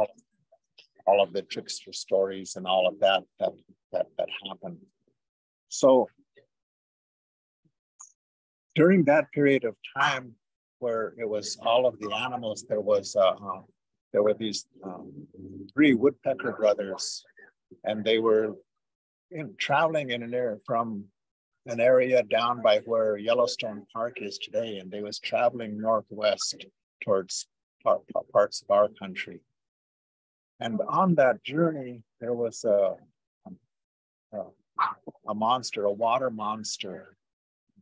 all, all of the trickster stories and all of that that that that happened. So during that period of time where it was all of the animals, there was uh, uh, there were these um, three woodpecker brothers, and they were in, traveling in an area from an area down by where Yellowstone Park is today, and they was traveling northwest towards par- parts of our country. And on that journey, there was a, a, a monster, a water monster.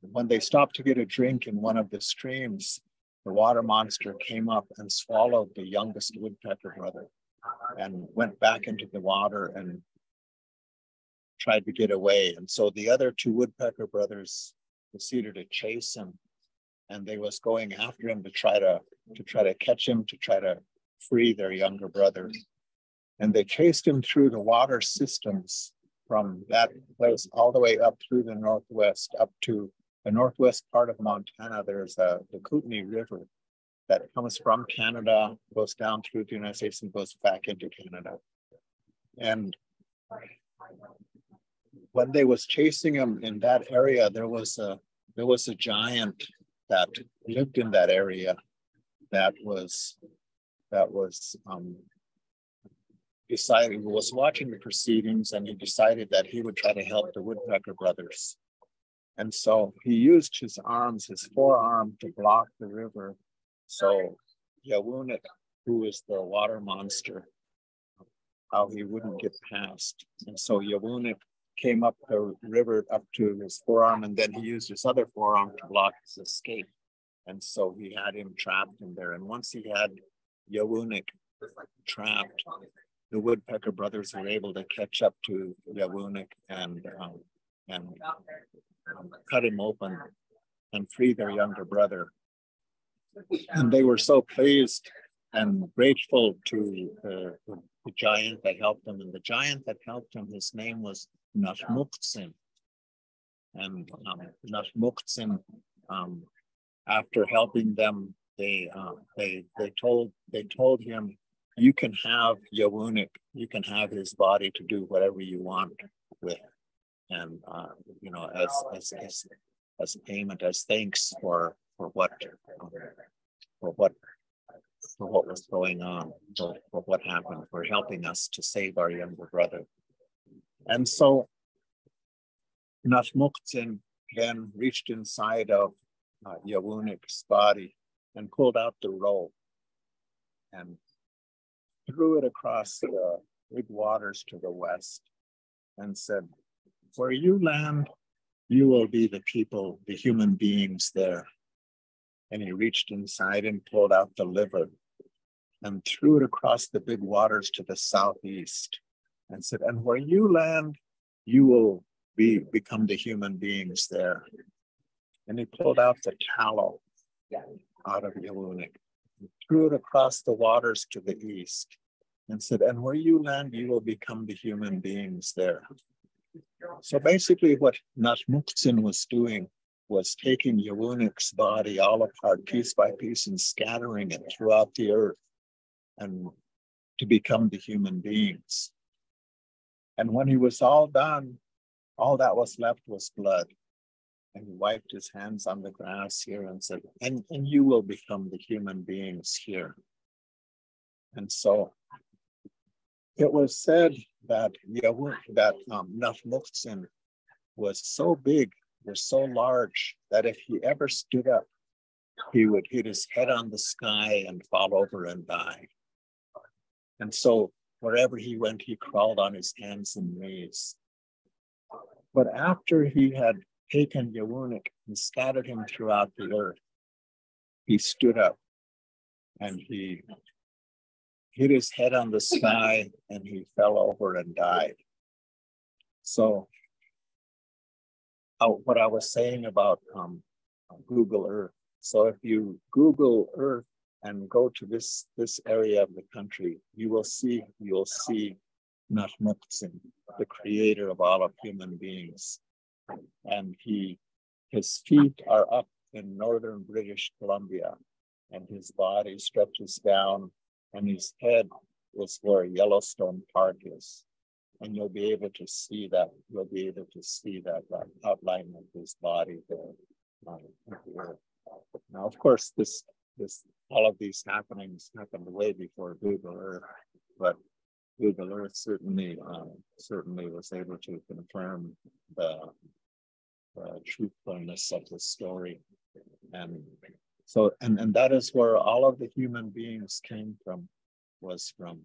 When they stopped to get a drink in one of the streams, the water monster came up and swallowed the youngest woodpecker brother and went back into the water and tried to get away. And so the other two woodpecker brothers proceeded to chase him and they was going after him to try to to try to catch him to try to free their younger brother and they chased him through the water systems from that place all the way up through the northwest up to the northwest part of montana. There's a, the kootenai river that comes from canada goes down through the united states and goes back into canada. And when they was chasing him in that area there was a there was a giant that lived in that area that was that was um, decided he was watching the proceedings and he decided that he would try to help the woodpecker brothers and so he used his arms his forearm to block the river so Yawunik, who is the water monster how he wouldn't get past and so Yawunik came up the river up to his forearm, and then he used his other forearm to block his escape. And so he had him trapped in there. And once he had Yawunik trapped, the Woodpecker brothers were able to catch up to Yawunik and um, and um, cut him open and free their younger brother. And they were so pleased and grateful to the, the giant that helped them. And the giant that helped him, his name was Nashmuktsin. And um, um, after helping them, they uh, they they told they told him, you can have Yawunik, you can have his body to do whatever you want with, and uh, you know as as as as payment as thanks for for what for what for what was going on, for, for what happened, for helping us to save our younger brother. And so Nashmuktsin then reached inside of uh, Yawunik's body and pulled out the rope and threw it across the big waters to the west and said, Where you land, you will be the people, the human beings there. And he reached inside and pulled out the liver and threw it across the big waters to the southeast and said, and where you land, you will be become the human beings there. And he pulled out the tallow out of Yawunik, threw it across the waters to the east, and said, and where you land, you will become the human beings there. So basically what Nashmuktsin was doing was taking Yawunik's body all apart piece by piece and scattering it throughout the earth and to become the human beings. And when he was all done, all that was left was blood. And he wiped his hands on the grass here and said, and, and you will become the human beings here. And so it was said that that um, Nashmuktsin was so big, was so large, that if he ever stood up, he would hit his head on the sky and fall over and die. And so wherever he went, he crawled on his hands and knees. But after he had taken Yawunik and scattered him throughout the earth, he stood up and he hit his head on the sky and he fell over and died. So, uh, what I was saying about um, Google Earth. So, if you Google Earth and go to this this area of the country, you will see you'll see Nashmuktsin, the creator of all of human beings, and he his feet are up in northern British Columbia, and his body stretches down, and his head is where Yellowstone Park is. And you'll be able to see that, you'll be able to see that, that outline of his body there. Now, of course, this this all of these happenings happened way before Google Earth, but Google Earth certainly um, certainly was able to confirm the truthfulness of the story, and so and and that is where all of the human beings came from, was from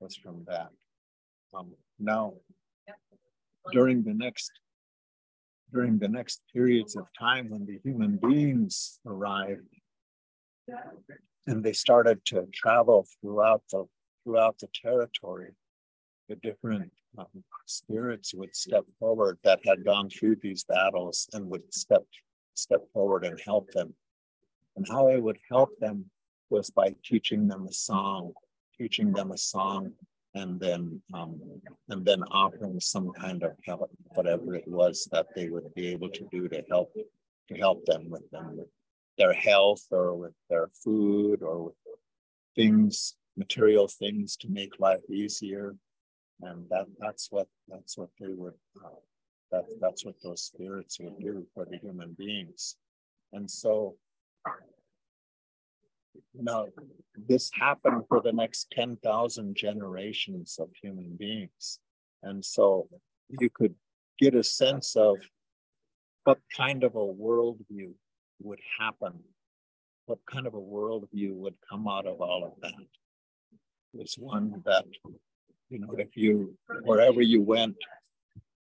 was from that. Um, now, during the next during the next periods of time when the human beings arrived and they started to travel throughout the throughout the territory, the different um, spirits would step forward that had gone through these battles and would step step forward and help them. And how I would help them was by teaching them a song, teaching them a song, and then um, and then offering some kind of help, whatever it was that they would be able to do to help to help them with them with their health or with their food or with things material things to make life easier. And that that's what that's what they would uh, that that's what those spirits would do for the human beings. And so now this happened for the next 10,000 generations of human beings. And so you could get a sense of what kind of a worldview would happen, what kind of a worldview would come out of all of that was one that, you know, if you, wherever you went,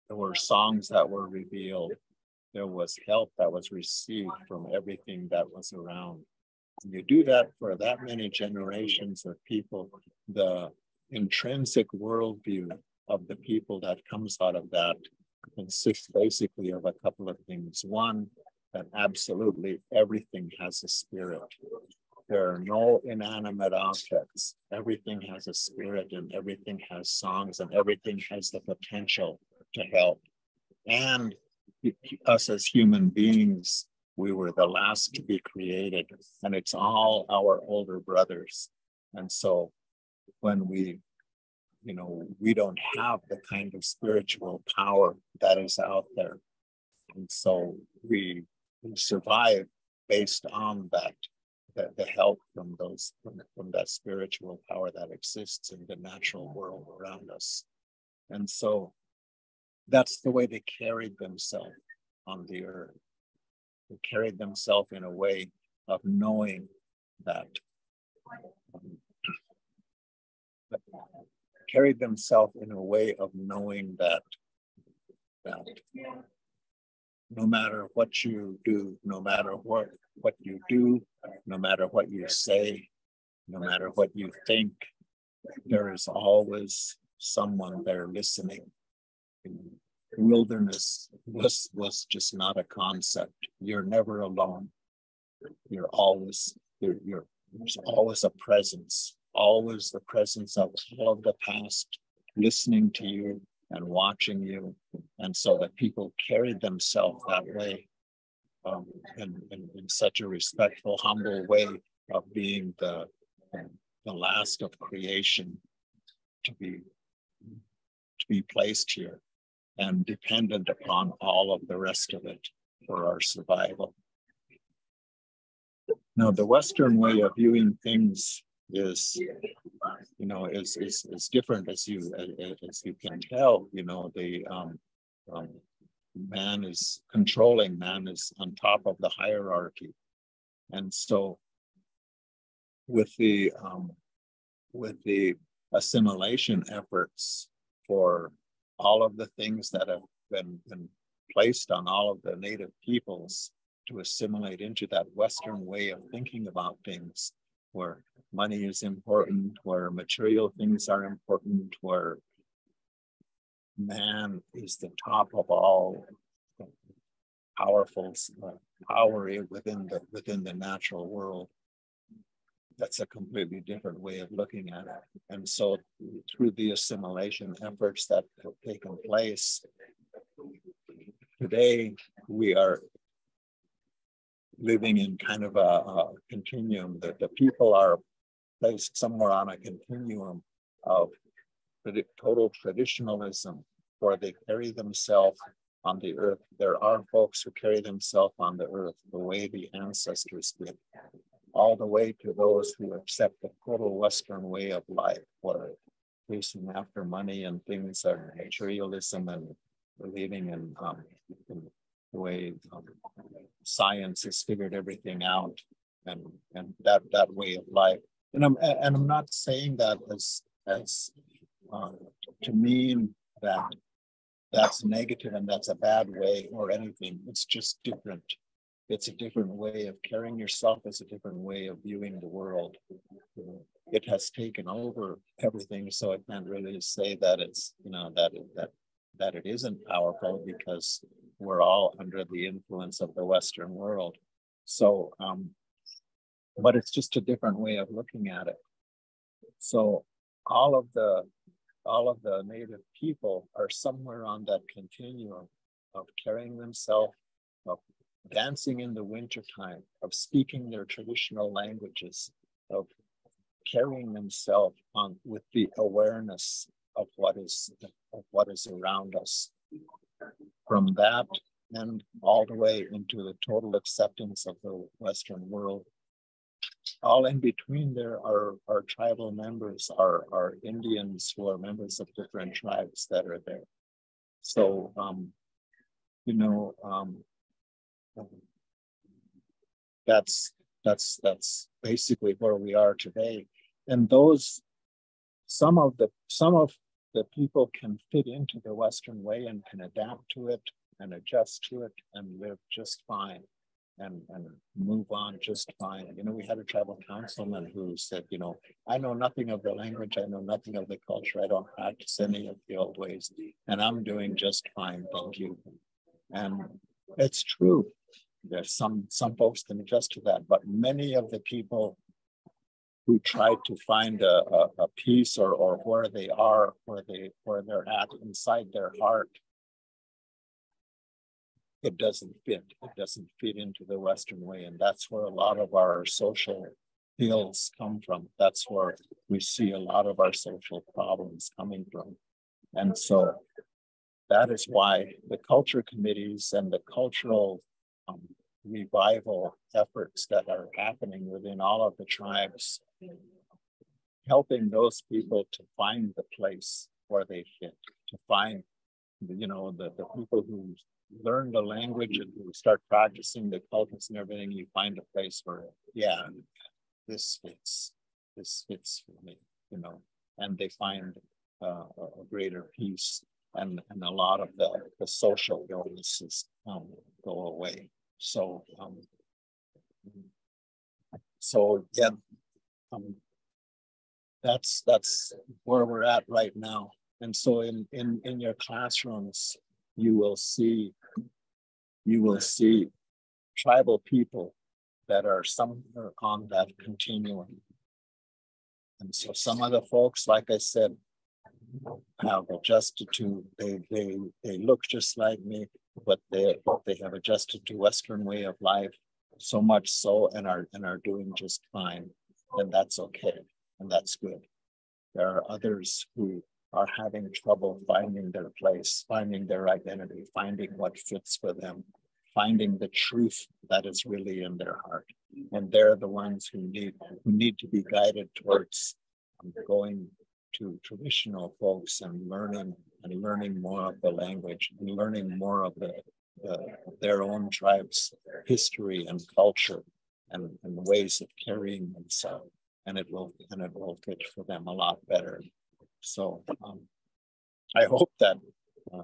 there were songs that were revealed. There was help that was received from everything that was around. And you do that for that many generations of people, the intrinsic worldview of the people that comes out of that consists basically of a couple of things. One, that absolutely everything has a spirit. There are no inanimate objects. Everything has a spirit and everything has songs and everything has the potential to help. And us as human beings, we were the last to be created, and it's all our older brothers. And so when we, you know, we don't have the kind of spiritual power that is out there. And so we, we survive based on that the, the help from those from, from that spiritual power that exists in the natural world around us. And so that's the way they carried themselves on the earth. They carried themselves in a way of knowing that um, carried themselves in a way of knowing that that no matter what you do, no matter what, what you do, no matter what you say, no matter what you think, there is always someone there listening. Wilderness was, was just not a concept. You're never alone. You're always, you're, you're, there's always a presence, always the presence of all of the past listening to you, and watching you. And so that people carried themselves that way um, in, in, in, such a respectful, humble way of being the, the last of creation to be, to be placed here and dependent upon all of the rest of it for our survival. Now, the Western way of viewing things is you know is is, is different as you as you can tell you know the um, um, man is controlling man is on top of the hierarchy. And so with the um, with the assimilation efforts for all of the things that have been, been placed on all of the native peoples to assimilate into that western way of thinking about things where money is important, where material things are important, where man is the top of all powerful uh, power within the within the natural world. That's a completely different way of looking at it. And so through the assimilation efforts that have taken place, today we are living in kind of a, a continuum that the people are placed somewhere on a continuum of total traditionalism where they carry themselves on the earth. There are folks who carry themselves on the earth the way the ancestors did, all the way to those who accept the total Western way of life, where chasing after money and things are materialism and believing in, um, in the way um, science has figured everything out and, and that, that way of life. And I'm, and I'm not saying that as, as uh, to mean that that's negative and that's a bad way or anything. It's just different. It's a different way of carrying yourself, it's a different way of viewing the world. It has taken over everything, so I can't really say that it's, you know, that that that it isn't powerful because we're all under the influence of the Western world. So, um, but it's just a different way of looking at it. So all of the all of the native people are somewhere on that continuum of carrying themselves, of dancing in the wintertime, of speaking their traditional languages, of carrying themselves on with the awareness of what is of what is around us. From that and all the way into the total acceptance of the Western world all in between there are, are tribal members, are, are Indians who are members of different tribes that are there. So, um, you know, um, that's that's that's basically where we are today. And those some of the some of the people can fit into the Western way and can adapt to it and adjust to it and live just fine and, and move on just fine. You know, we had a tribal councilman who said, you know, I know nothing of the language, I know nothing of the culture, I don't practice any of the old ways, and I'm doing just fine, thank you. And it's true. There's some some folks can adjust to that, but many of the people who try to find a, a, a peace or, or where they are, where they where they're at inside their heart, it doesn't fit. It doesn't fit into the Western way. And that's where a lot of our social ills come from. That's where we see a lot of our social problems coming from. And so that is why the culture committees and the cultural um, revival efforts that are happening within all of the tribes, helping those people to find the place where they fit, to find, you know, the, the people who learn the language and you start practicing the cultures and everything, you find a place where, yeah, this fits, this fits for me, you know, and they find uh, a greater peace and, and a lot of the, the social illnesses um, go away. So, um, so yeah, um, that's that's where we're at right now. And so in in in your classrooms, you will see you will see tribal people that are somewhere on that continuum. And so some of the folks, like I said, have adjusted to they they they look just like me, but they they have adjusted to Western way of life so much so and are and are doing just fine. And that's okay. And that's good. There are others who are having trouble finding their place, finding their identity, finding what fits for them, finding the truth that is really in their heart. And they're the ones who need who need to be guided towards um, going to traditional folks and learning and learning more of the language and learning more of the, the their own tribe's history and culture and, and the ways of carrying themselves. And it will and it will fit for them a lot better so um, I hope that uh,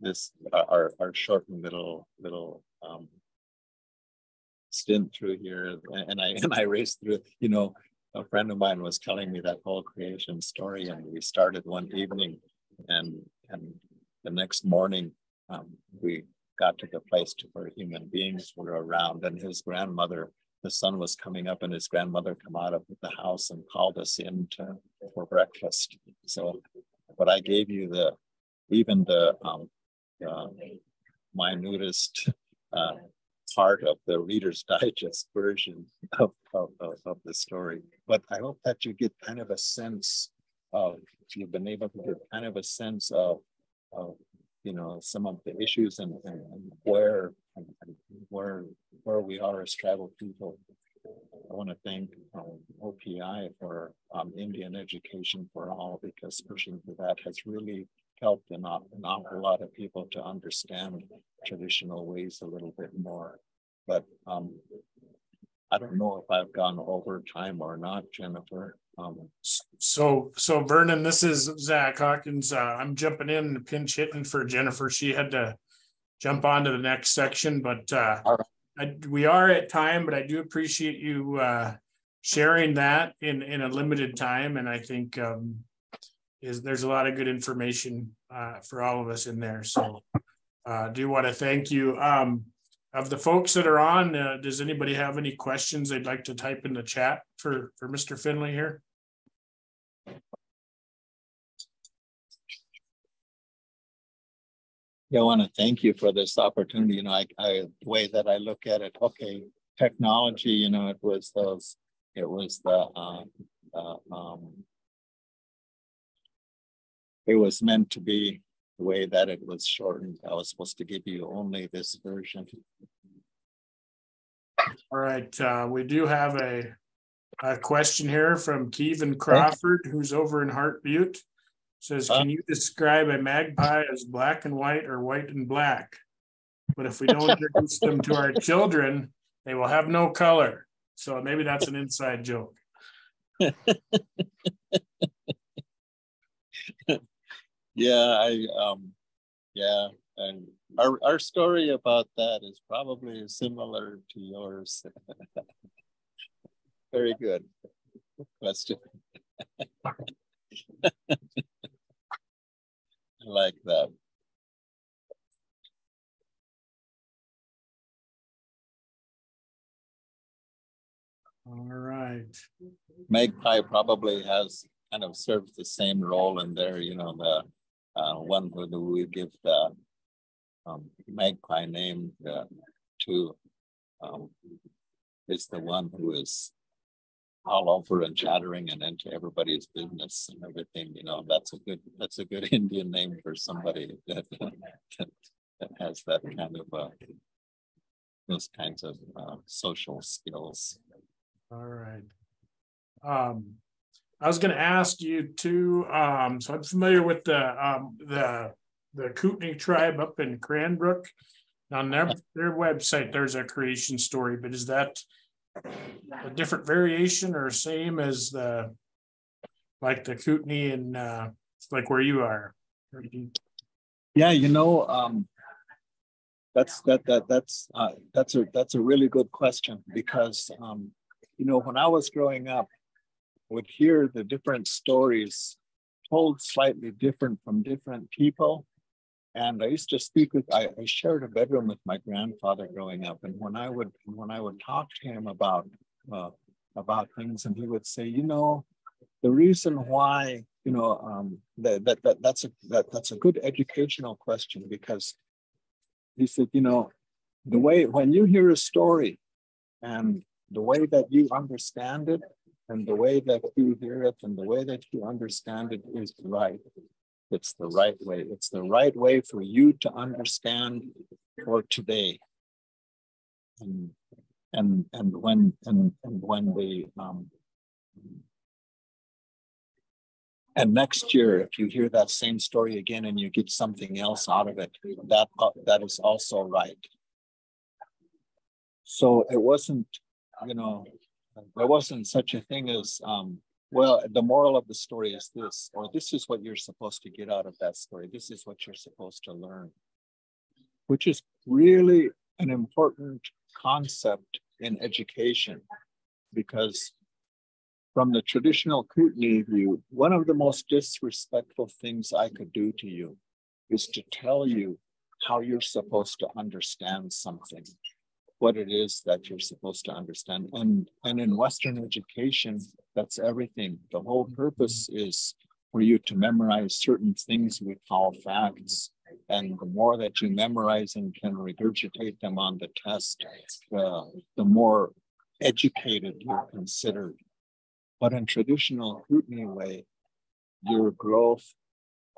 this uh, our our short little little um, stint through here, and I and I raced through. You know, a friend of mine was telling me that whole creation story, and we started one evening, and and the next morning um, we got to the place to where human beings were around, and his grandmother the sun was coming up and his grandmother come out of the house and called us in to, for breakfast. So, but I gave you the, even the um, uh, minutest uh, part of the Reader's Digest version of, of, of, of the story. But I hope that you get kind of a sense of you've been able to get kind of a sense of, of you know some of the issues and, and, and where and, where where we are as tribal people. I want to thank um, OPI for um, Indian Education for All because pushing for that has really helped an, an awful lot of people to understand traditional ways a little bit more. But um, I don't know if I've gone over time or not, Jennifer. Um, so, so Vernon, this is Zach Hawkins. Uh, I'm jumping in, pinch hitting for Jennifer. She had to jump on to the next section, but uh, I, we are at time. But I do appreciate you uh, sharing that in in a limited time, and I think um, is there's a lot of good information uh, for all of us in there. So, uh, do want to thank you. Um, of the folks that are on, uh, does anybody have any questions they'd like to type in the chat for, for Mr. Finley here? Yeah, I want to thank you for this opportunity. You know, I, I the way that I look at it, okay, technology, you know, it was those, it was the um, uh, um, it was meant to be the way that it was shortened. I was supposed to give you only this version. All right, uh, we do have a, a question here from Kevin Crawford, who's over in Heart Butte. Says, can you describe a magpie as black and white or white and black? But if we don't introduce them to our children, they will have no color. So maybe that's an inside joke. yeah, I um yeah, and our our story about that is probably similar to yours. Very good question. Like that. All right. Magpie probably has kind of serves the same role in there, you know, the uh, one who we give the um, magpie name uh, to um, is the one who is all over and chattering and into everybody's business and everything. You know, that's a good that's a good Indian name for somebody that that, that has that kind of uh, those kinds of uh, social skills. All right. Um, I was going to ask you to. Um, so I'm familiar with the um, the the Kootenai tribe up in Cranbrook. On their their website, there's a creation story, but is that a different variation or same as the like the Kootenai and uh, like where you are? Yeah, you know, um, that's that that that's uh, that's a that's a really good question because um, you know when I was growing up, would hear the different stories told slightly different from different people. And I used to speak with, I, I, shared a bedroom with my grandfather growing up. And when I would, when I would talk to him about, uh, about things and he would say, you know, the reason why, you know, um, that, that, that, that's a, that, that's a good educational question because he said, you know, the way, when you hear a story and the way that you understand it and the way that you hear it and the way that you understand it is right. It's the right way. It's the right way for you to understand for today. And and and when and and when the um and next year, if you hear that same story again and you get something else out of it, that that is also right. So it wasn't, you know, there wasn't such a thing as um, well the moral of the story is this or this is what you're supposed to get out of that story. This is what you're supposed to learn which is really an important concept in education because from the traditional Kootenai view, one of the most disrespectful things I could do to you is to tell you how you're supposed to understand something what it is that you're supposed to understand. And, and in Western education, that's everything. The whole purpose is for you to memorize certain things we call facts. And the more that you memorize and can regurgitate them on the test, uh, the more educated you're considered. But in traditional Kootenai way, your growth,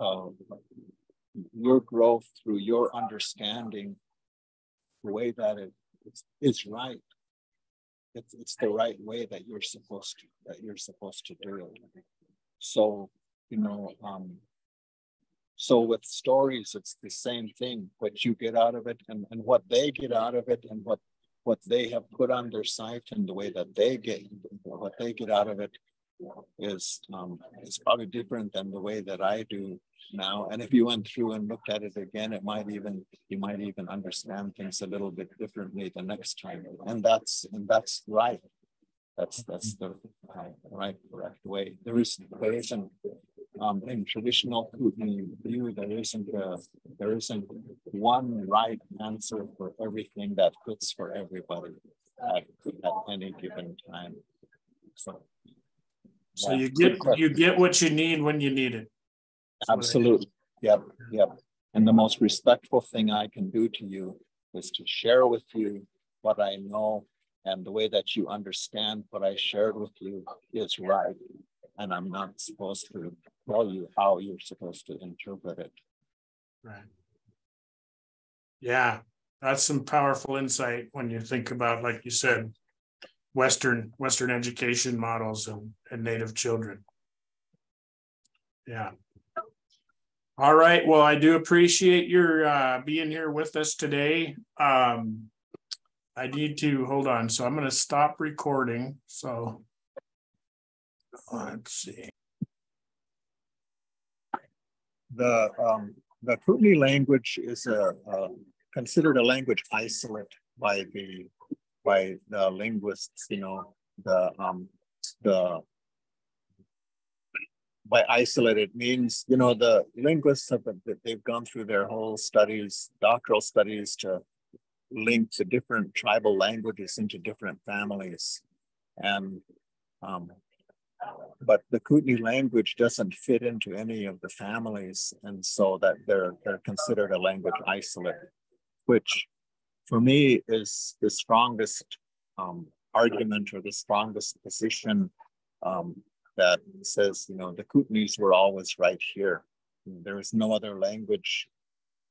uh, your growth through your understanding, the way that it is, is right. It's, it's the right way that you're supposed to that you're supposed to do it. So you know, um, so with stories, it's the same thing. What you get out of it, and, and what they get out of it, and what what they have put on their site, and the way that they get what they get out of it is um, is probably different than the way that I do now. And if you went through and looked at it again, it might even you might even understand things a little bit differently the next time. And that's and that's right. That's that's the uh, right correct way. There is there isn't um, in traditional Kootenai view there isn't a, there isn't one right answer for everything that fits for everybody at, at any given time. So so you get you get what you need when you need it. Absolutely. Yep. Yep. And the most respectful thing I can do to you is to share with you what I know and the way that you understand what I shared with you is right. And I'm not supposed to tell you how you're supposed to interpret it. Right. Yeah, that's some powerful insight when you think about, like you said, Western Western education models and, and Native children. Yeah. All right. Well, I do appreciate your uh, being here with us today. Um, I need to hold on. So I'm going to stop recording. So let's see. The um, the Kootenai language is a, a considered a language isolate by the by the linguists, you know, the um, the by isolated means, you know, the linguists have they've gone through their whole studies, doctoral studies to link the different tribal languages into different families. And um, but the Kootenai language doesn't fit into any of the families, and so that they're they're considered a language isolate, which for me is the strongest um, argument or the strongest position um, that says, you know, the Kootenays were always right here. There is no other language.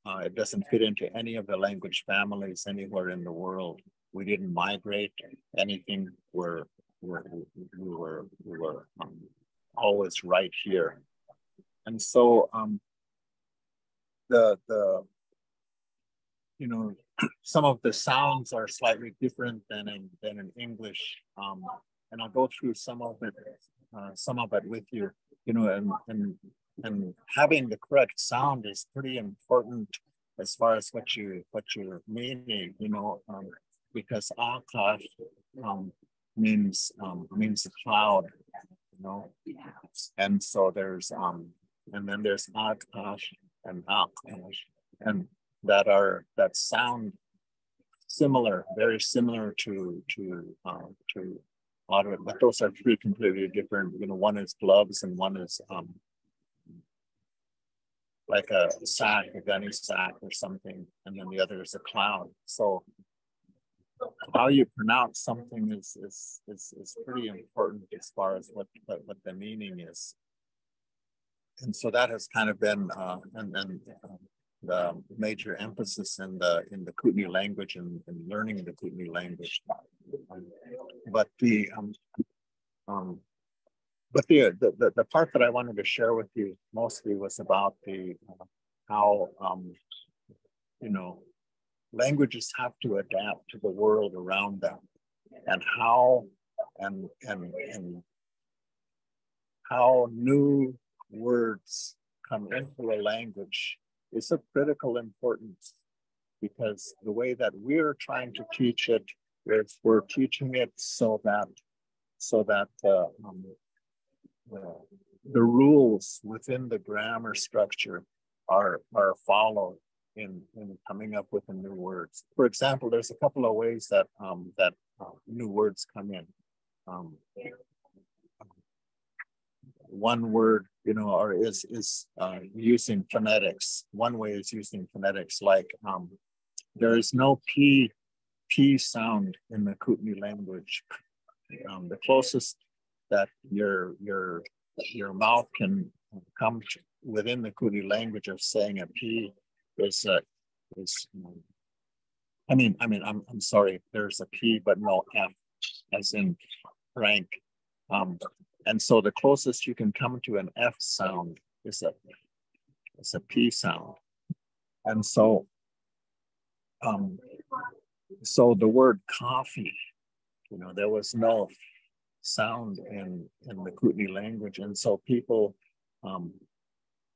Uh, it doesn't fit into any of the language families anywhere in the world. We didn't migrate anything. We're, we're we were we were um, always right here, and so um, the the you know some of the sounds are slightly different than in than in English. Um, and I'll go through some of it, uh, some of it with you. You know, and and and having the correct sound is pretty important as far as what you what you're meaning. You know, um, because Akash um, means um, means a cloud. You know, and so there's um, and then there's Akash and Akash, and that are that sound similar, very similar to to uh, to Ottawa, but those are three completely different. You know, one is gloves and one is um, like a sack, a gunny sack or something, and then the other is a cloud. So how you pronounce something is is is, is pretty important as far as what, what what the meaning is. And so that has kind of been uh, and and um, the major emphasis in the in the Kootenai language and, and learning the Kootenai language. But the um, um, but the, the the part that I wanted to share with you mostly was about the uh, how um, you know languages have to adapt to the world around them, and how and and and how new words come into a language is of critical importance because the way that we're trying to teach it is we're teaching it so that so that uh, um, uh, the rules within the grammar structure are are followed in in coming up with the new words. For example, there's a couple of ways that um, that uh, new words come in. Um, one word, you know, or is is uh, using phonetics. One way is using phonetics, like um, there is no p p sound in the Kootenai language. Um, the closest that your your your mouth can come to, within the Kootenai language of saying a P is uh, is I mean I mean I'm I'm sorry there's a P but no F as in Frank um, and so the closest you can come to an F sound is a is a P sound and so um, so the word coffee you know there was no sound in in the Kootenai language and so people um,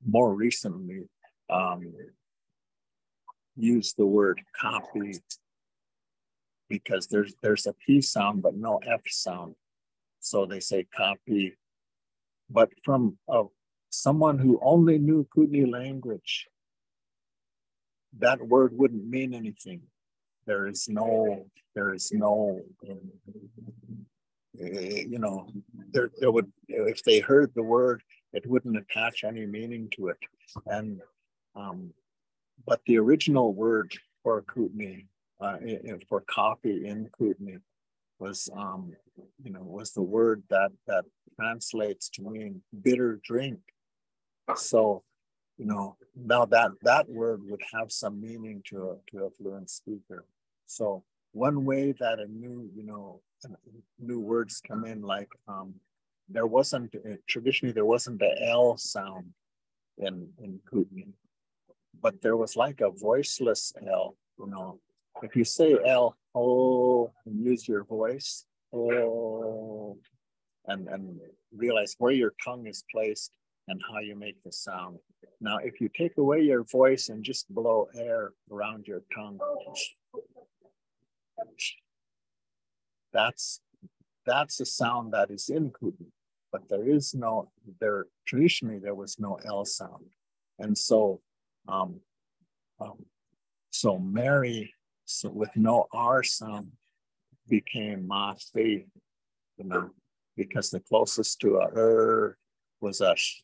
more recently um, use the word copy because there's there's a P sound but no F sound. So they say copy. But from uh, someone who only knew Kootenai language, that word wouldn't mean anything. There is no, there is no, uh, you know, there, there would, if they heard the word, it wouldn't attach any meaning to it. And um, but the original word for Kootenai, uh, for copy in Kootenai, was um, you know was the word that that translates to mean bitter drink. So you know now that that word would have some meaning to a to a fluent speaker. So one way that a new you know new words come in like um, there wasn't uh, traditionally there wasn't the L sound in in Kootenai, but there was like a voiceless L. You know, if you say L, oh, and use your voice, oh, and and realize where your tongue is placed and how you make the sound. Now, if you take away your voice and just blow air around your tongue, that's that's a sound that is in Kootenai but there is no there traditionally there was no L sound, and so um, um, so Mary so with no R sound became Ma Fei, you know, because the closest to a er was sh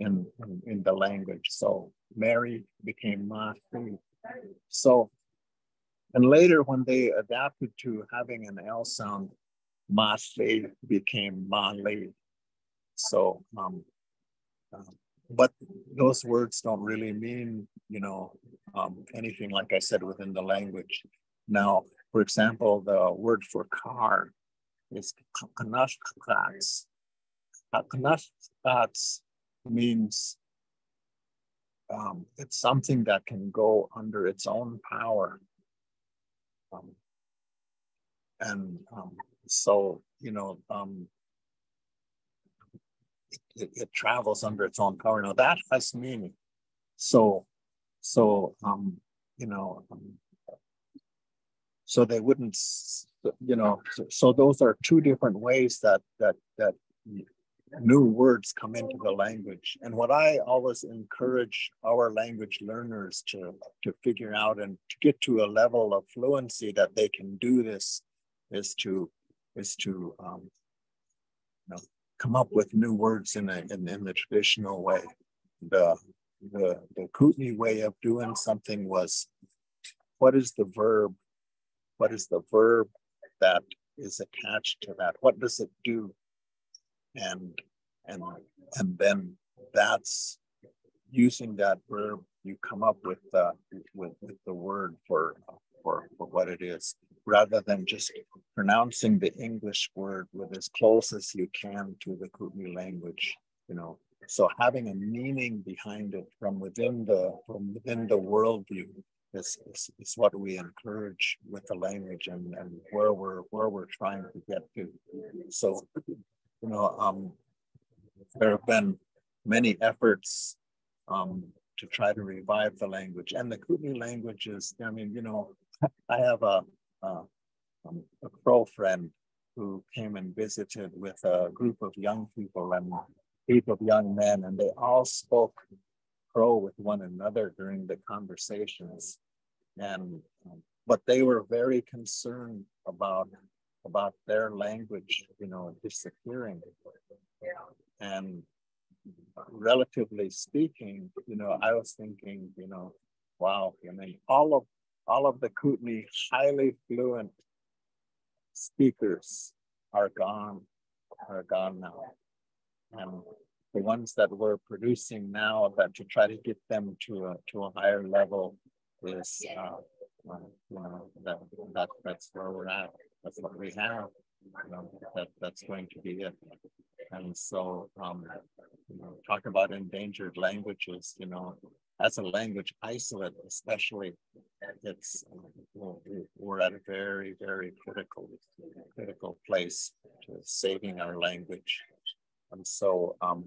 in, in, in the language. So Mary became Ma Fei. So and later when they adapted to having an L sound, Mahle became Male. So, um, uh, but those words don't really mean, you know, um, anything like I said within the language. Now, for example, the word for car is kanashkats. Kanashkats means um, it's something that can go under its own power. Um, and um, so, you know, um, it, it, travels under its own power. Now that has meaning. So, so, um, you know, um, so they wouldn't, you know, so, those are two different ways that, that, that new words come into the language. And what I always encourage our language learners to, to figure out and to get to a level of fluency that they can do this is to is to um, you know, come up with new words in, a, in, in the traditional way. The, the, the Kootenai way of doing something was what is the verb? What is the verb that is attached to that? What does it do? And and and then that's using that verb you come up with the with, with the word for for, for what it is rather than just pronouncing the English word with as close as you can to the Kootenai language, you know. So having a meaning behind it from within the from within the worldview is, is, what we encourage with the language and, and where we're where we're trying to get to. So, you know, um, there have been many efforts um, to try to revive the language. And the Kootenai language is, I mean, you know, I have a uh, um, a Crow friend who came and visited with a group of young people and a group of young men, and they all spoke Crow with one another during the conversations. And um, but they were very concerned about about their language, you know, disappearing. And relatively speaking, you know, I was thinking, you know, wow, I mean, all of all of the Kootenai highly fluent speakers are gone, are gone now. And the ones that we're producing now that to try to get them to a to a higher level is uh, uh, you know that, that that's where we're at. That's what we have. You know, that that's going to be it. And so um, you know talk about endangered languages you know. As a language isolate especially it's we're at a very very critical critical place to saving our language. And so, um,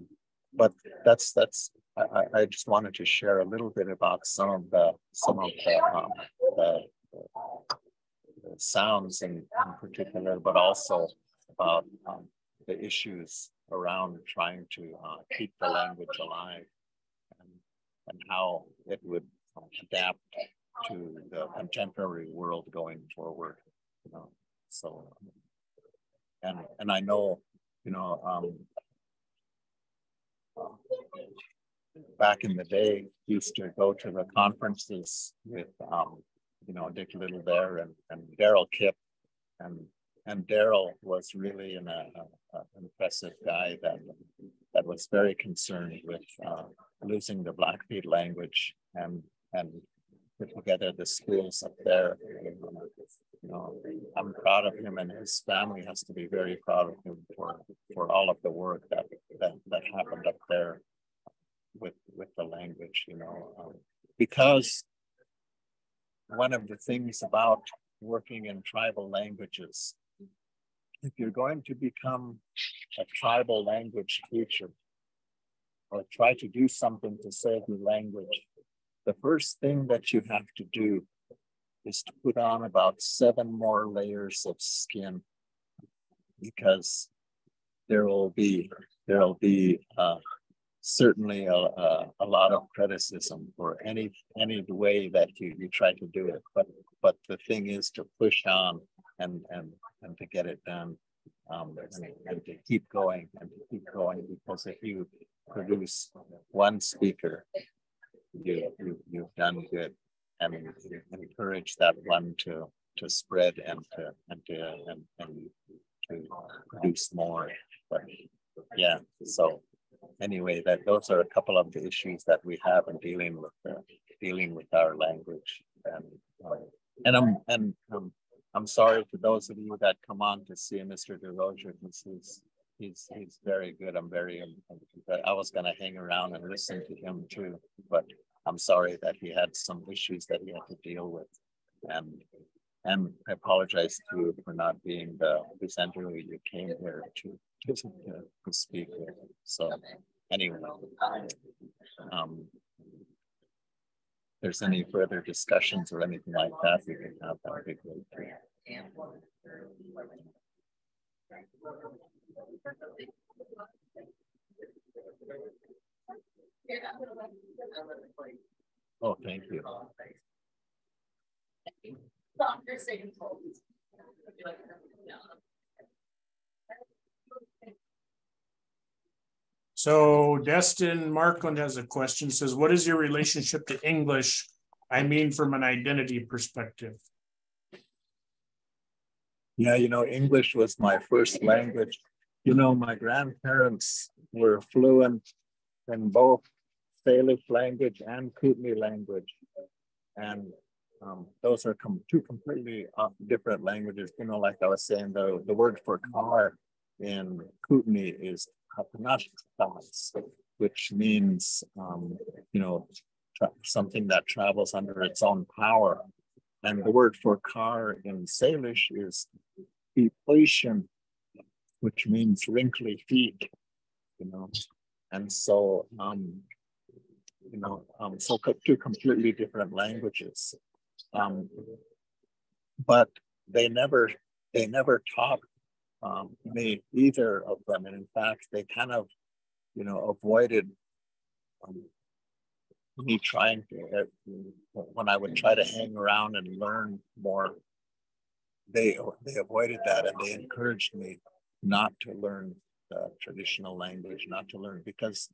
but that's that's I, I just wanted to share a little bit about some of the some of the, um, the, the sounds in, in, particular, but also about um, the issues around trying to uh, keep the language alive and, and how it would adapt to the contemporary world going forward. You know, so and and I know you know um, back in the day used to go to the conferences with um, you know Dick Littlebear and, and Darrell Kipp. And and Daryl was really an, a, a, an impressive guy that that was very concerned with uh, losing the Blackfeet language and and put together the schools up there. You know, I'm proud of him, and his family has to be very proud of him for for all of the work that that, that happened up there with with the language. You know, um, because one of the things about working in tribal languages, if you're going to become a tribal language teacher or try to do something to save the language, the first thing that you have to do is to put on about seven more layers of skin because there will be there will be uh, certainly a, a, a, lot of criticism for any any way that you, you try to do it. But but the thing is to push on and and and to get it done um, and, and to keep going and to keep going because if you produce one speaker you, you you've done good and encourage that one to to spread and to and to and, and to produce more. But yeah, so anyway, that those are a couple of the issues that we have in dealing with uh, dealing with our language and uh, and I'm and um, I'm sorry to those of you that come on to see Mr. DesRosier because he's he's he's very good. I'm very I was gonna hang around and listen to him too, but I'm sorry that he had some issues that he had to deal with. And and I apologize to you for not being the presenter who you came here to, to, to speak with. So anyway, um, if there's any further discussions or anything like that, we can have that would be great. Oh, thank you. So Destin Markland has a question, says, what is your relationship to English? I mean, from an identity perspective. Yeah, you know, English was my first language. You know, my grandparents were fluent in both Salish language and Kootenai language. And um, those are com two completely uh, different languages. You know, like I was saying, the, the word for car in Kootenai is Kapanashkas, which means, um, you know, something that travels under its own power. And the word for car in Salish is depletion, which means wrinkly feet, you know. And so um, you know, um, so two completely different languages. Um, but they never, they never taught um, me either of them. And in fact, they kind of, you know, avoided um, me trying to, uh, when I would try to hang around and learn more, they, they avoided that and they encouraged me not to learn the traditional language, not to learn because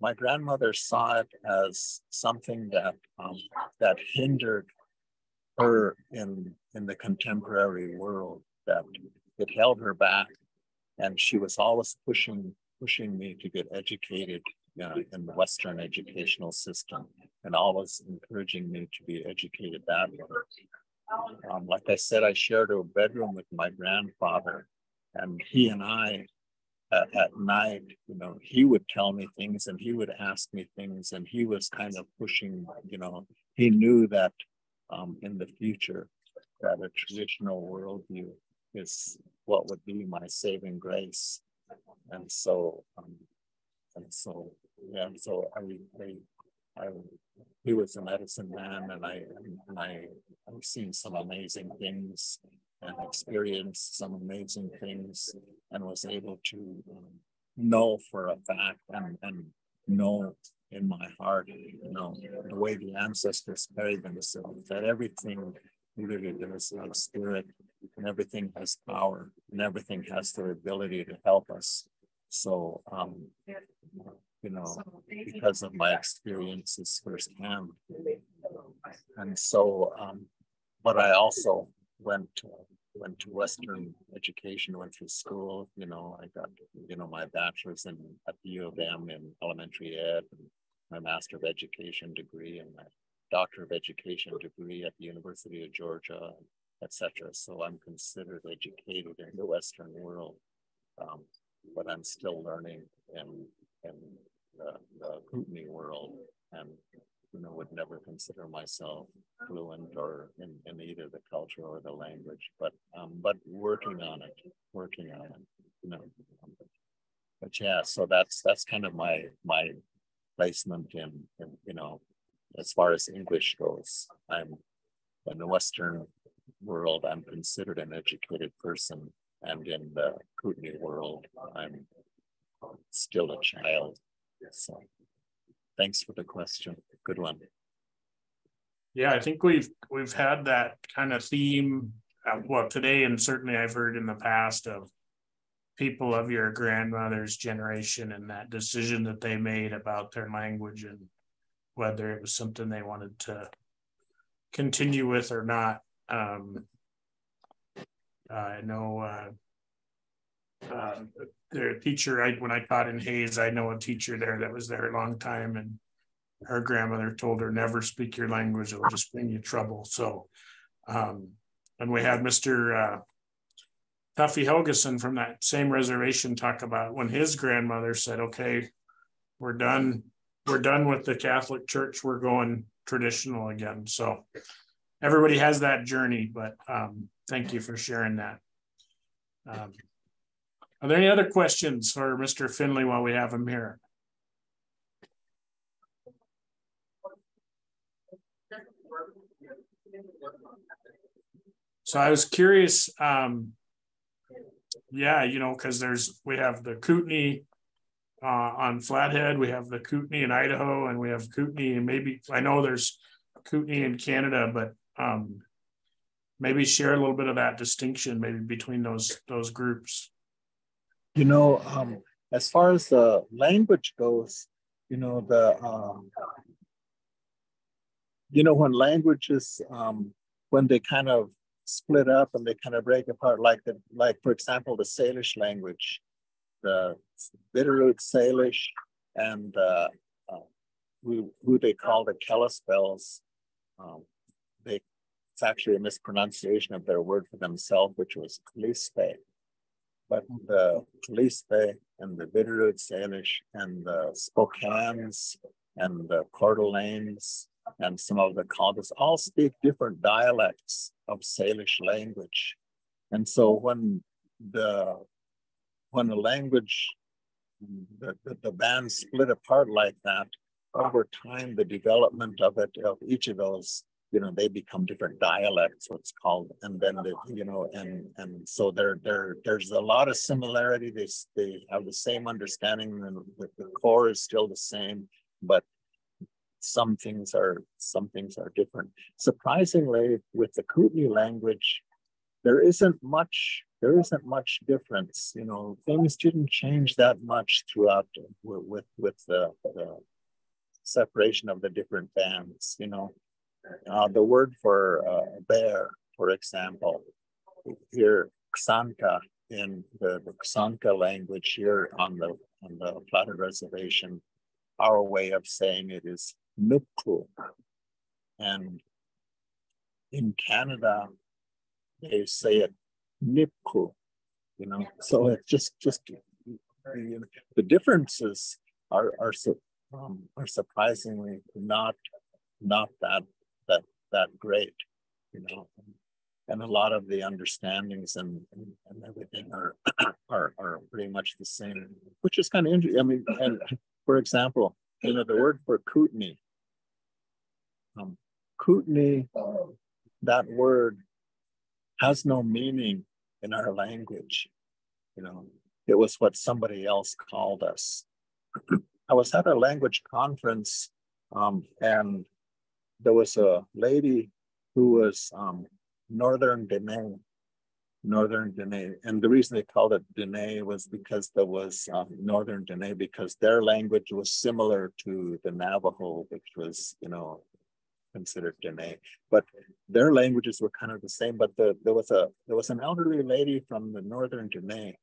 my grandmother saw it as something that um, that hindered her in in the contemporary world that it held her back and she was always pushing pushing me to get educated you know, in the Western educational system and always encouraging me to be educated that way. Um, like I said, I shared a bedroom with my grandfather, and he and I at, at night, you know, he would tell me things and he would ask me things, and he was kind of pushing, you know, he knew that um, in the future that a traditional worldview is what would be my saving grace. And so, um, and so, yeah, so I, I, I, he was a medicine man, and I, and I, I've seen some amazing things and experienced some amazing things, and was able to um, know for a fact and and know in my heart, you know, the way the ancestors carried themselves, that everything really does have spirit and everything has power and everything has the ability to help us. So, um, you know, because of my experiences firsthand. And so, um, but I also went to, went to Western education, went through school, you know, I got, you know, my bachelor's in at U of M in elementary ed, and my master of education degree and my doctor of education degree at the University of Georgia, etc. So I'm considered educated in the Western world, um, but I'm still learning in, in the, the Kootenai world and you know would never consider myself fluent or in, in either the culture or the language, but um, but working on it, working on it, you know. But yeah, so that's that's kind of my my placement in, in you know as far as English goes. I'm in the Western world, I'm considered an educated person, and in the Kootenai world, I'm still a child. So, thanks for the question. Good one. Yeah, I think we've we've had that kind of theme. Uh, well, today, and certainly I've heard in the past of people of your grandmother's generation and that decision that they made about their language and whether it was something they wanted to continue with or not. Um, I know uh, uh, their teacher, I, when I taught in Hays, I know a teacher there that was there a long time, and her grandmother told her, never speak your language, it'll just bring you trouble. So, um, and we had Mr. Uh, Tuffy Helgeson from that same reservation talk about when his grandmother said, okay, we're done we're done with the Catholic Church. We're going traditional again. So everybody has that journey, but um, thank you for sharing that. Um, are there any other questions for Mr. Finley while we have him here? So I was curious, um, yeah, you know, because there's we have the Kootenai uh, on Flathead. We have the Kootenai in Idaho, and we have Kootenai, and maybe I know there's Kootenai in Canada, but um, maybe share a little bit of that distinction, maybe between those those groups. You know, um, as far as the language goes, you know the um, you know when languages um, when they kind of split up and they kind of break apart, like the like for example the Salish language the Bitterroot Salish and uh, uh, who, who they call the Kalispels. Um, they, it's actually a mispronunciation of their word for themselves, which was Kalispe. But the Kalispe and the Bitterroot Salish and the Spokanes and the Coeur d'Alenes and some of the Caldas all speak different dialects of Salish language. And so when the when a language, the, the, the band split apart like that, over time, the development of it, of each of those, you know, they become different dialects, what's called, and then the, you know, and and so there there there's a lot of similarity. They they have the same understanding, and the, the core is still the same, but some things are some things are different. Surprisingly, with the Kootenai language, there isn't much there isn't much difference. You know, things didn't change that much throughout with with the, the separation of the different bands. You know, uh, the word for uh, bear, for example, here Ksanka in the, the Ksanka language here on the on the Flathead Reservation, our way of saying it is Nupku. And in Canada, they say it Nipku, you know. So it's just just the differences are are um, are surprisingly not not that that that great, you know. And a lot of the understandings and, and, and everything are, are are pretty much the same, which is kind of interesting. I mean, and for example, you know, the word for Kootenai, um, Kootenai, that word has no meaning in our language. You know, it was what somebody else called us. I was at a language conference um, and there was a lady who was um, Northern Dene, Northern Dene. And the reason they called it Dene was because there was um, Northern Dene because their language was similar to the Navajo, which was, you know, considered Dene. But their languages were kind of the same. But the, there was a there was an elderly lady from the Northern Dene,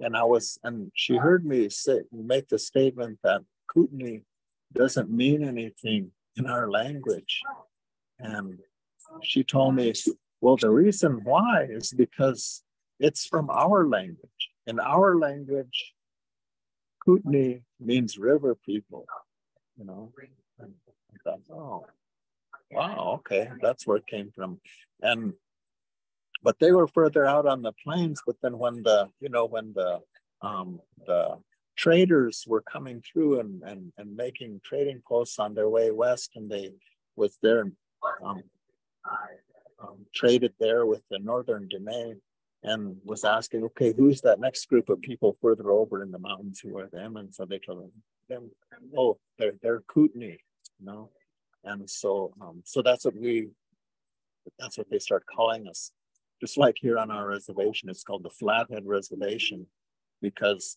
and I was and she heard me say make the statement that Kootenai doesn't mean anything in our language, and she told me, well, the reason why is because it's from our language. In our language, Kootenai means river people, you know. And I thought, oh, wow, okay, that's where it came from. And but they were further out on the plains. But then when the, you know, when the um, the traders were coming through and, and and making trading posts on their way west, and they was there um, um, traded there with the northern Dene and was asking, okay, who's that next group of people further over in the mountains? Who are them? And so they told them, them oh, they're they're Kootenai, you know. And so um, so that's what we that's what they start calling us. Just like here on our reservation, it's called the Flathead Reservation because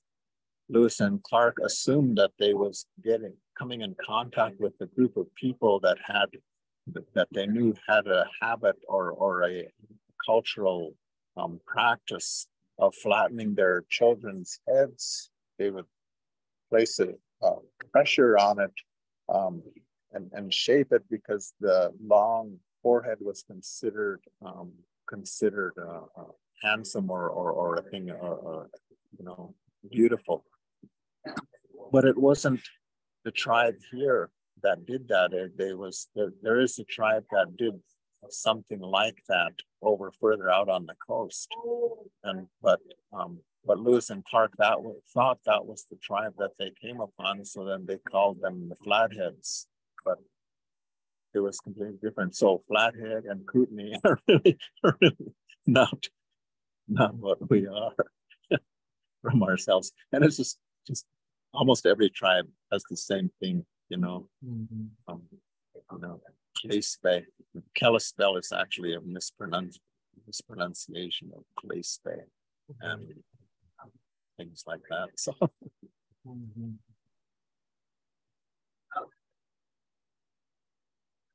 Lewis and Clark assumed that they was getting coming in contact with a group of people that had that they knew had a habit or or a cultural um, practice of flattening their children's heads. They would place a pressure on it um, and, and shape it because the long forehead was considered um, considered uh, uh, handsome or, or, or a thing, uh, uh, you know, beautiful. But it wasn't the tribe here that did that. It, was there, there is a tribe that did something like that over further out on the coast, and but um, but Lewis and Clark that thought that was the tribe that they came upon, so then they called them the Flatheads. But it was completely different. So Flathead and Kootenai are really, are really not, not what we are from ourselves. And it's just, just almost every tribe has the same thing, you know. Mm-hmm. Um, you know, Bay. Kalispel is actually a mispronunci- mispronunciation of Place Bay and things like that. So. Mm-hmm.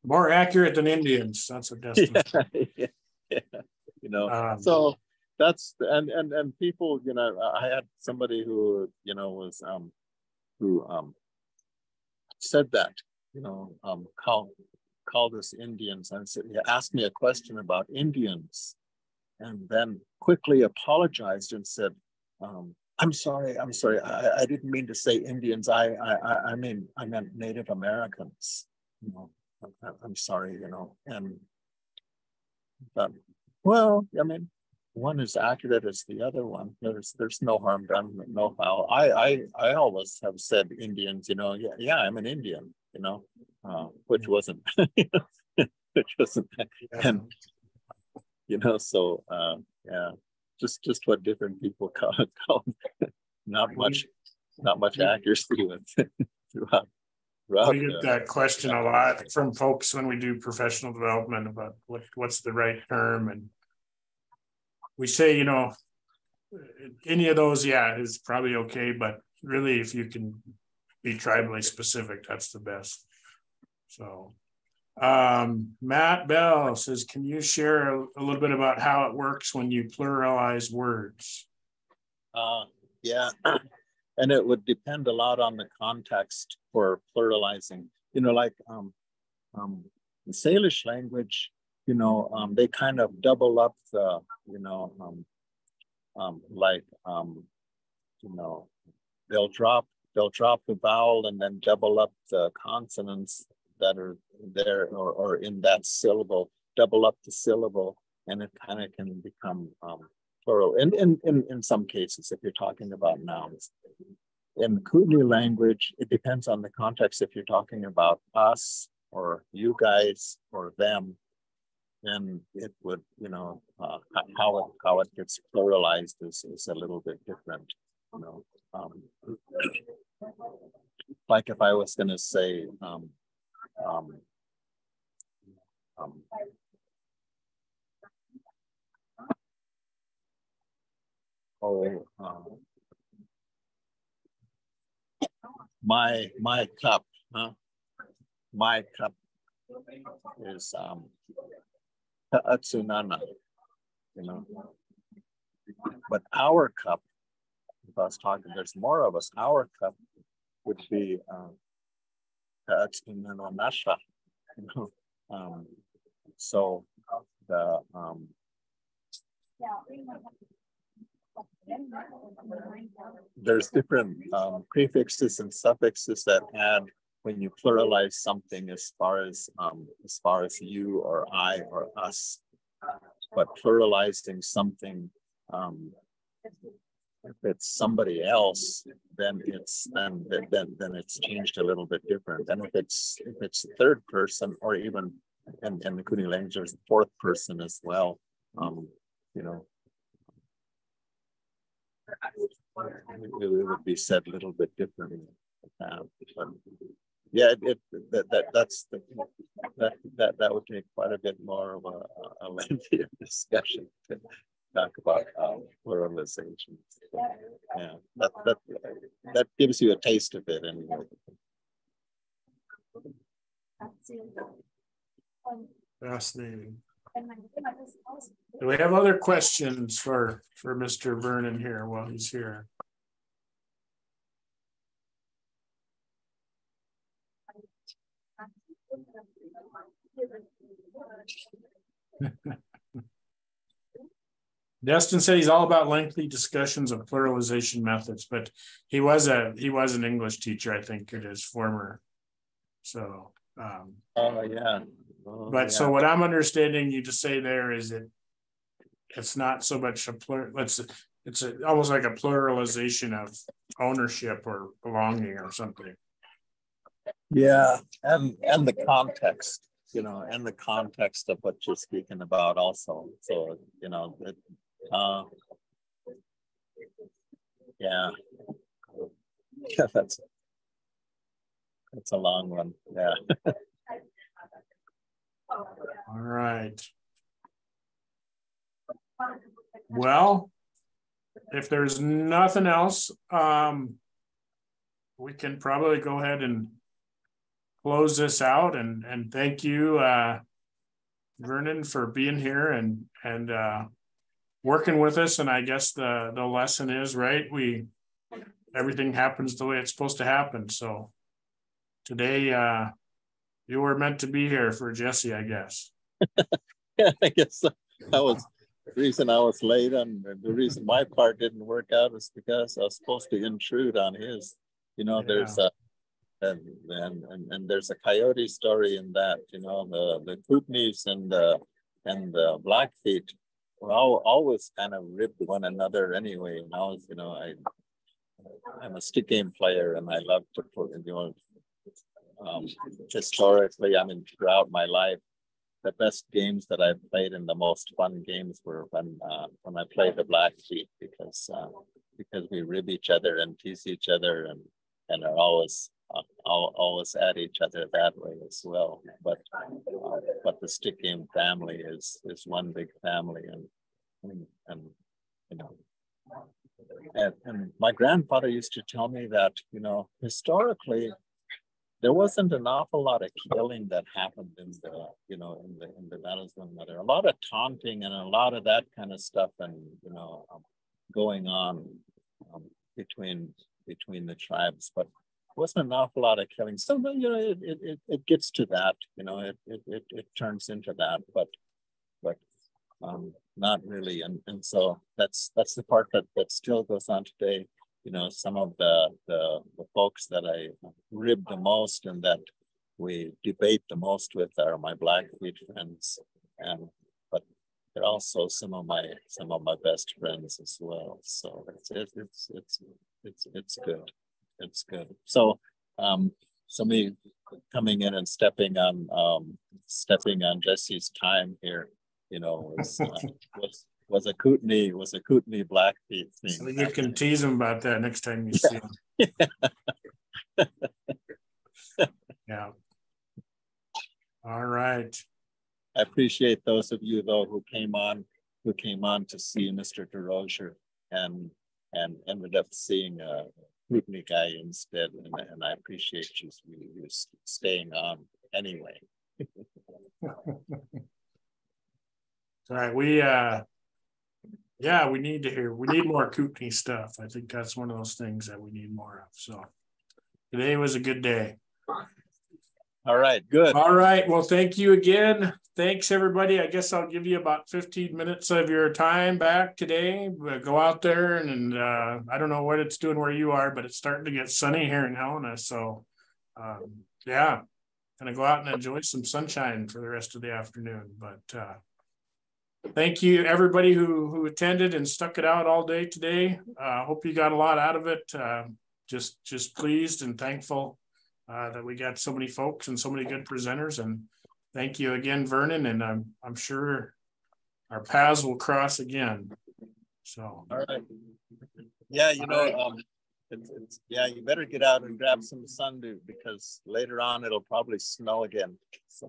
more accurate than Indians. That's a Destin. Yeah, yeah, yeah. You know, um, so that's and and and people, you know, I had somebody who you know was um who um said that you know um call called us Indians and said he asked me a question about Indians, and then quickly apologized and said. Um, I'm sorry. I'm sorry. I, I didn't mean to say Indians. I, I I mean I meant Native Americans. You know, I'm sorry, you know, and but well, I mean, one is accurate as the other one. There's there's no harm done, no foul. I I I always have said Indians, you know, yeah, yeah, I'm an Indian, you know, uh, which wasn't which wasn't and you know, so uh, yeah, just just what different people call, call not much not much accuracy with throughout we get that question a lot from folks when we do professional development about what, what's the right term. And we say, you know, any of those, yeah, is probably okay. But really, if you can be tribally specific, that's the best. So, um, Matt Bell says, can you share a, a little bit about how it works when you pluralize words? Uh, yeah, and it would depend a lot on the context for pluralizing. You know, like um, um, the Salish language, you know, um, they kind of double up the, you know, um, um, like, um, you know, they'll drop they'll drop the vowel and then double up the consonants that are there or, or in that syllable, double up the syllable, and it kind of can become um, plural. In, in, in, in some cases, if you're talking about nouns. In the Kootenai language, it depends on the context. If you're talking about us or you guys or them, then it would, you know, uh, how it how it gets pluralized is, is a little bit different. You know, um, like if I was going to say, um, um, um, oh, um, my my cup, huh? My cup is um, Atsunana, you know. But our cup if I was talking, there's more of us. Our cup would be um, you know. Um, so the um, there's different um, prefixes and suffixes that add when you pluralize something as far as um, as far as you or I or us, but pluralizing something um, if it's somebody else, then it's then then then it's changed a little bit different. And if it's if it's third person or even and and the Kootenai language, there's fourth person as well. Um, you know, it, would be said a little bit differently. Uh, but yeah, it, it, that, that that's the, that that that would take quite a bit more of a, a lengthier discussion to talk about um, pluralization. Yeah, that, that, that gives you a taste of it anyway. Fascinating. Do we have other questions for, for Mr. Vernon here while he's here? Destin said he's all about lengthy discussions of pluralization methods, but he was a he was an English teacher, I think, at his former. So. Um, oh yeah. Oh, but yeah. so what I'm understanding you to say there is that it's not so much a plur. It's it's a, almost like a pluralization of ownership or belonging or something. Yeah, and and the context, you know, and the context of what you're speaking about also. So you know, it, uh, yeah. Yeah, that's that's a long one. Yeah. All right. Well, if there's nothing else, um, we can probably go ahead and close this out and and thank you, uh, Vernon, for being here and and uh, working with us. And I guess the the lesson is right. We everything happens the way it's supposed to happen. So today, uh, you were meant to be here for Jesse, I guess. yeah, I guess that was the reason I was late, and the reason my part didn't work out was because I was supposed to intrude on his. You know, yeah. there's a and, and and and there's a coyote story in that. You know, the the Kootenays and the and the Blackfeet were all always kind of ribbed one another anyway. And I was, you know, I I'm a stick game player and I love to put you know um, historically, I mean throughout my life, the best games that I've played and the most fun games were when uh, when I played the Blackfeet because uh, because we rib each other and tease each other and and are always uh, always at each other that way as well. But uh, but the stick game family is is one big family, and and, you know. And, and my grandfather used to tell me that you know historically there wasn't an awful lot of killing that happened in the you know in the in the Medicine Mother. A lot of taunting and a lot of that kind of stuff, and you know, um, going on um, between between the tribes, but wasn't an awful lot of killing. So you know, it it, it gets to that. You know, it, it it it turns into that, but but um, not really. And and so that's that's the part that that still goes on today. You know, some of the the, the folks that I rib the most and that we debate the most with are my Blackfeet friends, and but they're also some of my some of my best friends as well. So it's it's it's it's it's, it's good it's good. So um, somebody coming in and stepping on um, stepping on Jesse's time here, you know, was uh, was was a Kootenai was a Kootenai Blackfeet thing. So you can tease him about that next time you see him. yeah. All right. I appreciate those of you though who came on who came on to see Mr. DesRosier and and ended up seeing uh, Kootenai guy instead, and, and I appreciate you, you, you staying on anyway. All right, we uh, yeah, we need to hear. We need more Kootenai stuff. I think that's one of those things that we need more of. So today was a good day. All right, good. All right. Well, thank you again. Thanks, everybody. I guess I'll give you about 15 minutes of your time back today. Go out there and, uh, I don't know what it's doing where you are, but it's starting to get sunny here in Helena. So, um, yeah, gonna go out and enjoy some sunshine for the rest of the afternoon. But uh, thank you, everybody who who attended and stuck it out all day today. I uh, hope you got a lot out of it. Uh, just just pleased and thankful uh, that we got so many folks and so many good presenters. And thank you again, Vernon. And I'm I'm sure our paths will cross again. So all right. Yeah, you know, um, it's, it's, yeah, you better get out and grab some sundew because later on it'll probably snow again. So.